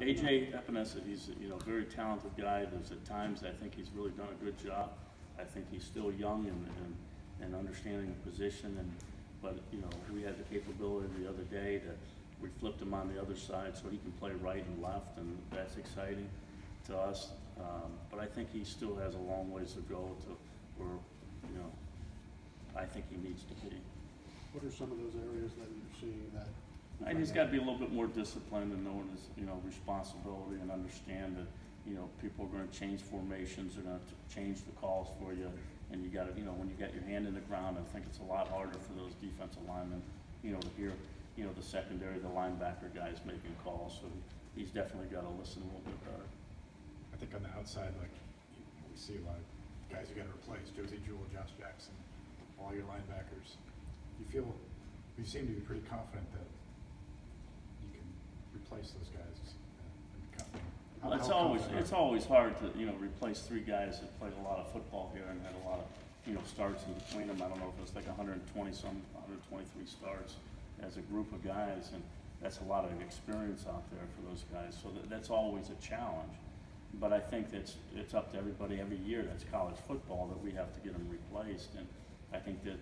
AJ Epenesa, he's, you know, very talented guy. There's at times I think he's really done a good job. I think he's still young and, and, and understanding the position and, but, you know, we had the capability the other day to, we flipped him on the other side so he can play right and left and that's exciting to us. Um, but I think he still has a long ways to go to where, you know, I think he needs to be. What are some of those areas that you're seeing that? I just gotta be a little bit more disciplined and knowing his, you know, responsibility and understand that, you know, people are gonna change formations, they're gonna change the calls for you. And you gotta, you know, when you got your hand in the ground, I think it's a lot harder for those defensive linemen, you know, to hear, you know, the secondary, the linebacker guys making calls. So he's definitely gotta listen a little bit better. I think on the outside, like, we see a lot of guys you gotta replace, Josey Jewell, Josh Jackson, all your linebackers. You feel, you seem to be pretty confident that replace those guys and become. how- Well, It's how always, it's always hard to, you know, replace three guys that played a lot of football here and had a lot of, you know, starts in between them. I don't know if it's like hundred and twenty some, hundred and twenty-three starts as a group of guys, and that's a lot of experience out there for those guys, so that, that's always a challenge. But I think it's, it's up to everybody every year, that's college football, that we have to get them replaced, and I think that,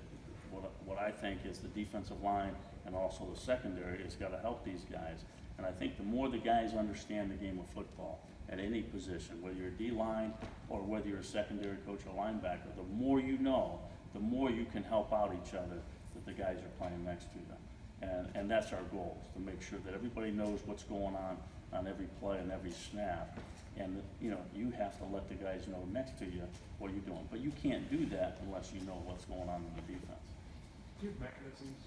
what, what I think is the defensive line and also the secondary has gotta help these guys. And I think the more the guys understand the game of football at any position, whether you're a D-line or whether you're a secondary coach or linebacker, the more you know, the more you can help out each other that the guys are playing next to them. And, and that's our goal, is to make sure that everybody knows what's going on on every play and every snap. And, you know, you have to let the guys know next to you what you're doing. But you can't do that unless you know what's going on in the defense. Do you have mechanisms